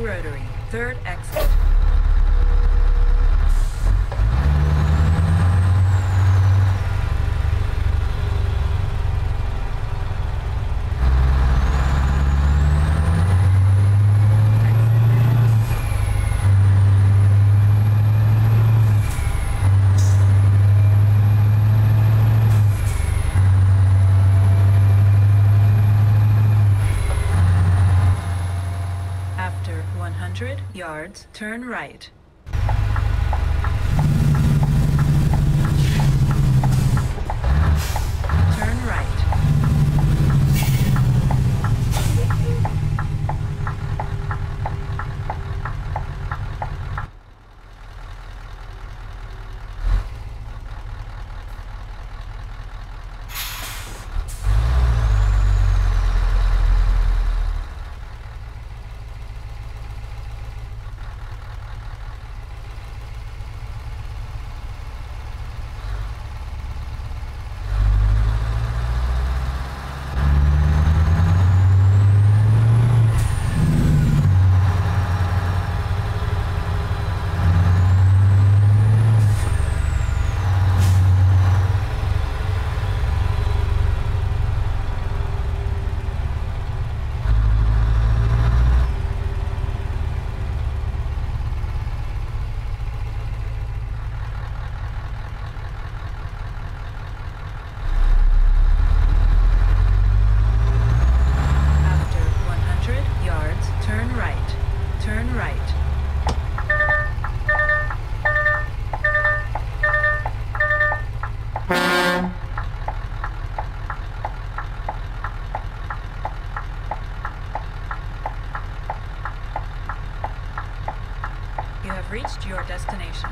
rotor. After 100 yards, turn right. Turn right. have reached your destination.